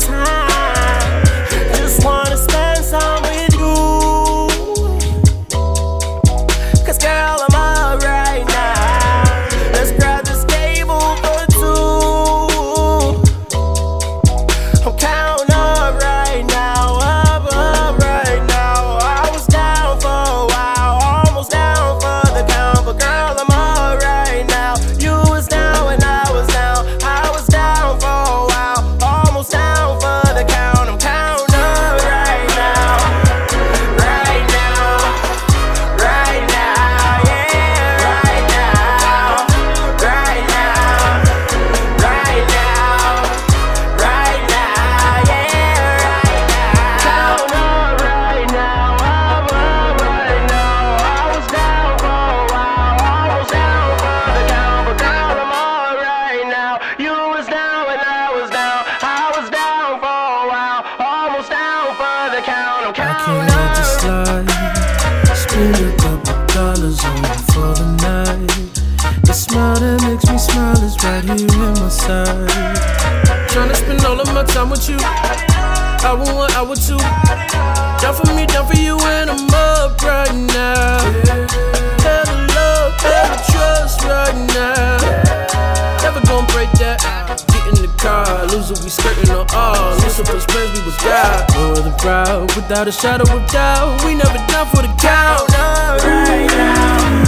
time. the count, I'm counting. I can't let this slide. Spend a couple dollars on you for the night. The smile that makes me smile is right here in my side. Trying to spend all of my time with you. I want one, I want two. Down for me, down for you, and loser, we skirting on all. Listen for plans, we was down. For the proud, without a shadow of doubt, we never down for the count. Right now.